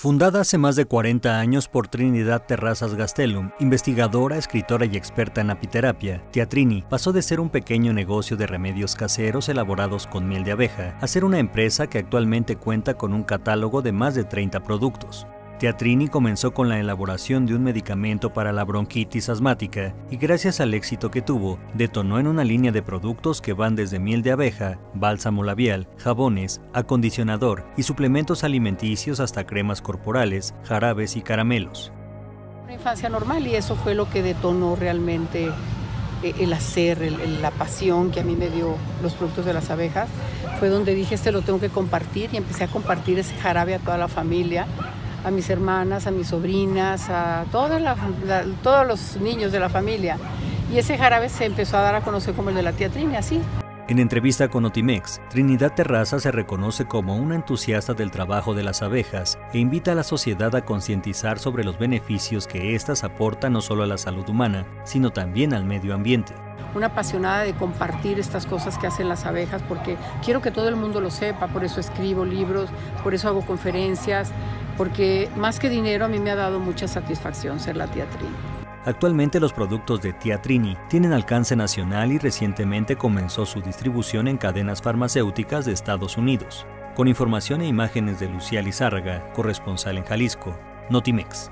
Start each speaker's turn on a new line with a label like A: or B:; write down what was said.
A: Fundada hace más de 40 años por Trinidad Terrazas Gastelum, investigadora, escritora y experta en apiterapia, Teatrini pasó de ser un pequeño negocio de remedios caseros elaborados con miel de abeja a ser una empresa que actualmente cuenta con un catálogo de más de 30 productos. Teatrini comenzó con la elaboración de un medicamento para la bronquitis asmática y gracias al éxito que tuvo, detonó en una línea de productos que van desde miel de abeja, bálsamo labial, jabones, acondicionador y suplementos alimenticios hasta cremas corporales, jarabes y caramelos.
B: Una infancia normal y eso fue lo que detonó realmente eh, el hacer, la pasión que a mí me dio los productos de las abejas. Fue donde dije, este lo tengo que compartir y empecé a compartir ese jarabe a toda la familia a mis hermanas, a mis sobrinas, a todos los niños de la familia. Y ese jarabe se empezó a dar a conocer como el de la tía Trini, así.
A: En entrevista con Otimex, Trinidad Terraza se reconoce como una entusiasta del trabajo de las abejas e invita a la sociedad a concientizar sobre los beneficios que éstas aportan no solo a la salud humana, sino también al medio ambiente
B: una apasionada de compartir estas cosas que hacen las abejas porque quiero que todo el mundo lo sepa, por eso escribo libros, por eso hago conferencias, porque más que dinero a mí me ha dado mucha satisfacción ser la tía Trini.
A: Actualmente los productos de Tía Trini tienen alcance nacional y recientemente comenzó su distribución en cadenas farmacéuticas de Estados Unidos. Con información e imágenes de Lucía Lizárraga, corresponsal en Jalisco, Notimex.